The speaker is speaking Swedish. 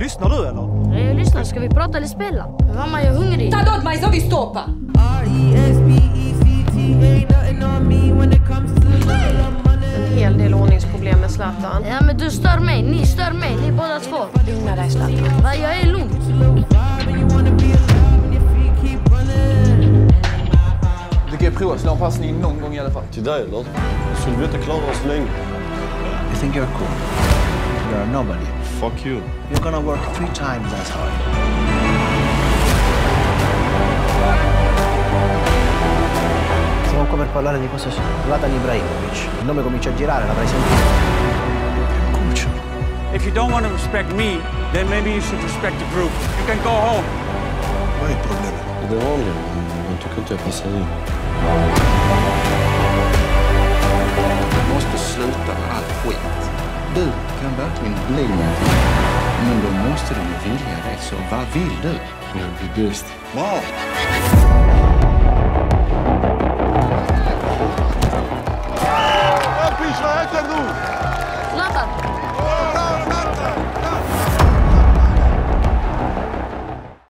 Lyssnar du eller? Jag lyssnar. Ska vi prata eller spela? Mamma, jag är hungrig. Ta dod mig så vi stoppar! En hel del ordningsproblem med Zlatan. Ja, men du stör mig. Ni stör mig. Ni båda två. Lugna dig Zlatan. Va, jag är lugn. Du kan ju prova att slå en passning någon gång i alla fall. Till dig eller? Skulle vi inte klara oss länge? You think you're cool? You're a nobody. Fuck you. You're gonna work three times as hard. Siamo qua per parlare di cosa c'è. Zlatan Ibrahimovic. Il nome comincia a girare, l'avrai sentito. Cuccio. If you don't want to respect me, then maybe you should respect the group. You can go home. Vad är problemet? Det vanliga, men jag tycker inte jag passar vill bli någonting. Men då måste de vilja det. Så vad vill du? Jag vill bli bäst. du? Zlatan!